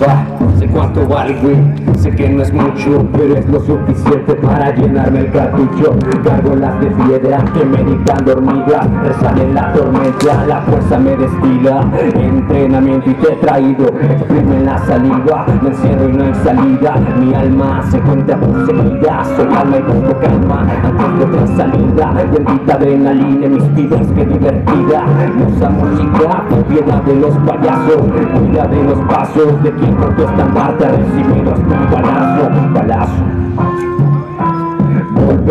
Va, sé cuánto valgo y que no es mucho, pero es lo suficiente para llenarme el cartucho. Cargo las de piedra que me dictan dormida, resale en la tormenta, la fuerza me destila. Entrenamiento y te he traído, exprime la saliva, me encierro y no hay salida. Mi alma se cuenta poseída, soy alma y busco calma antes de otra salida. Bendita adrenalina en mis vidas, que divertida. Usa música, piedad de los payasos, cuida de los pasos de quien por tu estandarte ha recibido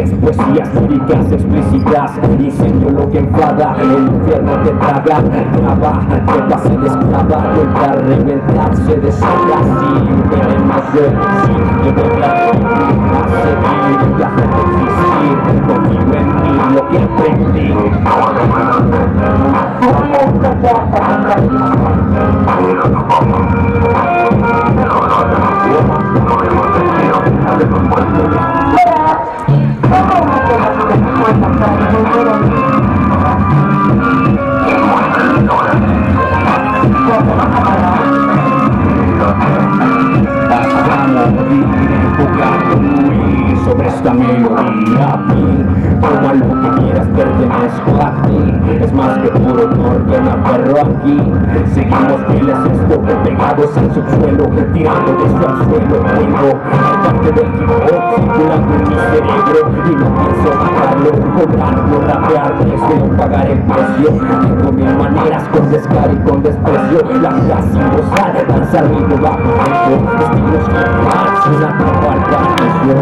Golpes, poesías líricas explícitas Incendio lo que enfada, el infierno te traga Graba, que pase de esclava Vuelta a reventarse de sola Sin veremos de sí, que venga a seguir y hacerte existir Confío en ti, lo que aprendí. morir, sobre esta melodía Toma lo que pertenezco a ti Es más que puro honor que me aferro aquí. Seguimos fieles esto, pegados al subsuelo Tirando desde al suelo a parte del hip Circulando en mi cerebro Y no pienso bajarlo Cobrando, rapear, deseo pagar el precio. Tengo mil maneras con descaro y con desprecio. La vida sin gozar, danzar mi bajo Estilos hip sin atrapar yo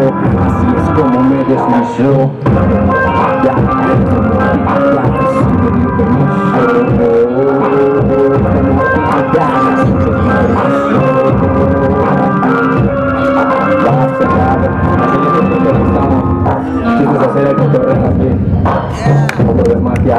Así es como me Ya, cotorreo aquí